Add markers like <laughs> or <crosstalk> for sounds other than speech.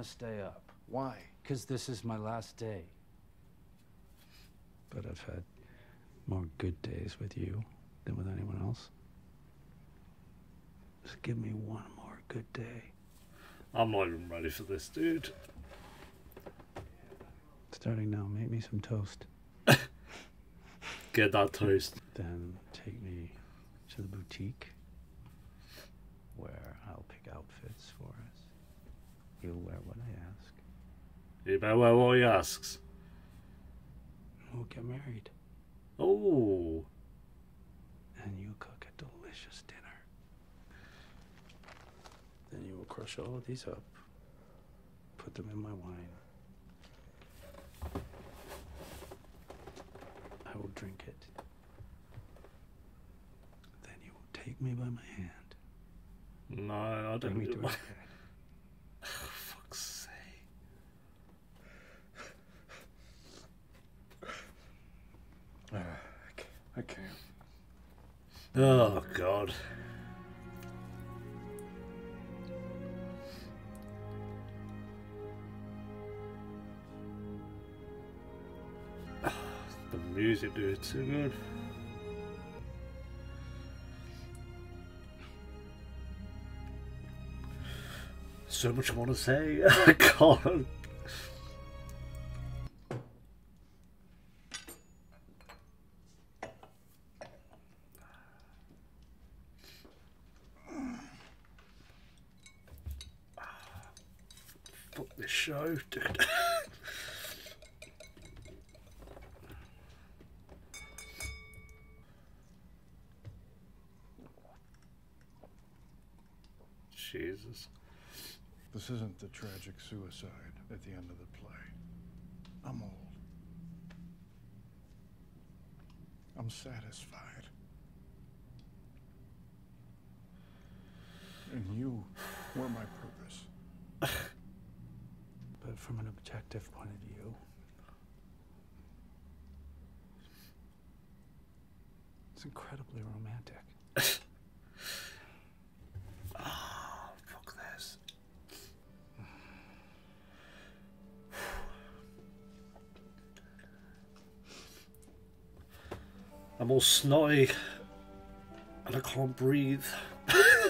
gonna stay up. Why? Because this is my last day. But I've had more good days with you than with anyone else. Just give me one more good day. I'm not even ready for this, dude. Starting now, make me some toast. Get that toast. Then take me to the boutique You better wear what he asks. We'll get married. Oh. And you cook a delicious dinner. Then you will crush all of these up, put them in my wine. I will drink it. Then you will take me by my hand. No, I don't me do to <laughs> can't. Oh, God. <sighs> The music, dude, it's so good. So much I want to say. <laughs> I can't. This show, dude. <laughs> Jesus. This isn't the tragic suicide at the end of the play. I'm old. I'm satisfied. And you were my from an objective point of view, it's incredibly romantic. <coughs> Ah, fuck this. <sighs> I'm all snotty and I can't breathe. <laughs>